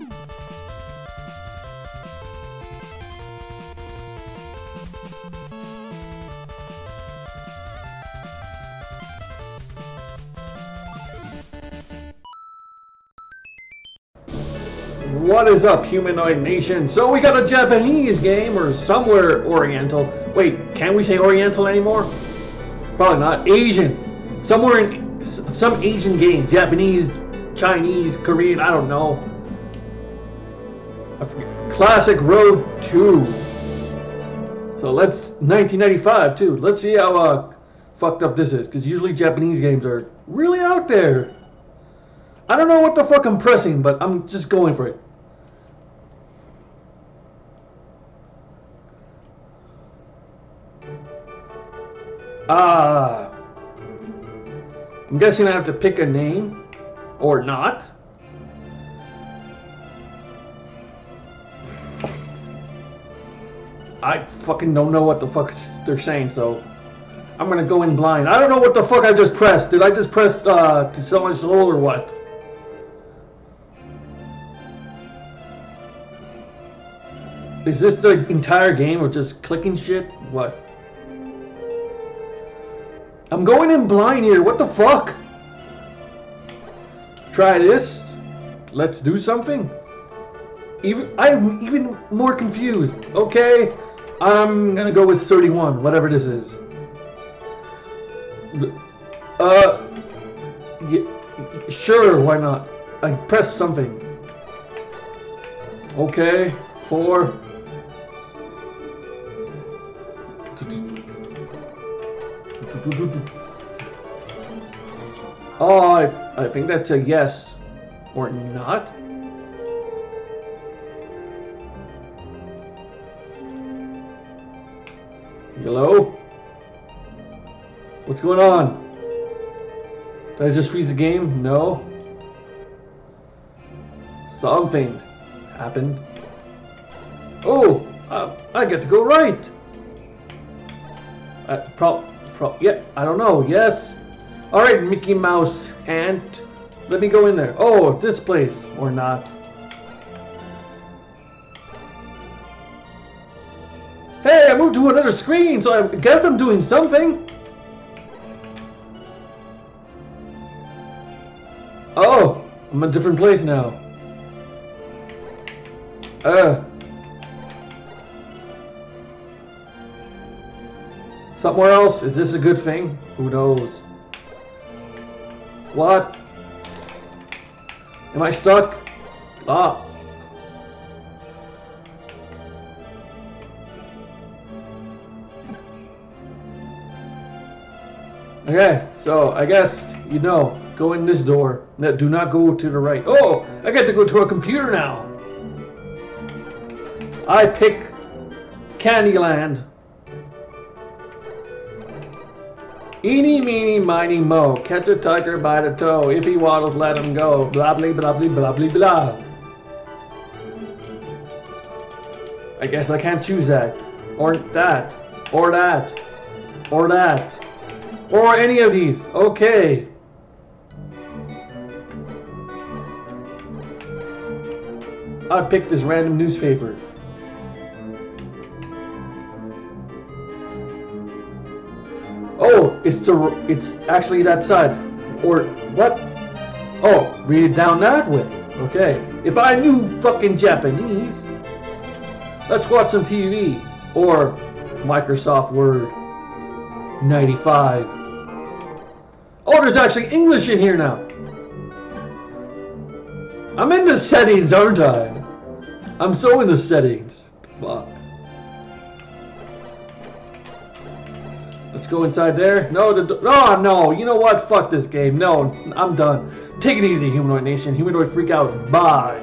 What is up, Humanoid Nation? So we got a Japanese game, or somewhere Oriental. Wait, can we say Oriental anymore? Probably not. Asian. Somewhere in some Asian game. Japanese, Chinese, Korean, I don't know. Classic Road 2. So let's 1995 too. Let's see how uh, fucked up this is, because usually Japanese games are really out there. I don't know what the fuck I'm pressing, but I'm just going for it. Ah. I'm guessing I have to pick a name. Or not. I fucking don't know what the fuck they're saying, so I'm gonna go in blind. I don't know what the fuck I just pressed. Did I just press uh, to sell my soul or what? Is this the entire game of just clicking shit? What? I'm going in blind here. What the fuck? Try this. Let's do something. Even I'm even more confused. Okay, I'm gonna go with 31, whatever this is. Uh, yeah, sure, why not? I press something. Okay, four. Oh, I, I think that's a yes. Or not. Hello? What's going on? Did I just freeze the game? No. Something happened. Oh, uh, I get to go right. Uh, pro pro yeah, I don't know. Yes. All right, Mickey Mouse Ant. Let me go in there. Oh, this place or not. Hey, I moved to another screen, so I guess I'm doing something. Oh, I'm a different place now. Uh. Somewhere else? Is this a good thing? Who knows? What? Am I stuck? Ah. Okay, so I guess you know, go in this door. Do not go to the right. Oh, I get to go to a computer now. I pick Candyland. Eeny, meeny, miny, mo. Catch a tiger by the toe. If he waddles, let him go. Blah, blah, blah, blah, blah, blah, blah. I guess I can't choose that. Or that. Or that. Or that. Or any of these. Okay. I picked this random newspaper. Oh, it's the it's actually that side. Or what? Oh, read it down that way. Okay. If I knew fucking Japanese, let's watch some TV or Microsoft Word 95. Oh, there's actually English in here now. I'm in the settings, aren't I? I'm so in the settings. Fuck. Let's go inside there. No, the oh no. You know what? Fuck this game. No, I'm done. Take it easy, Humanoid Nation. Humanoid Freak out. Bye.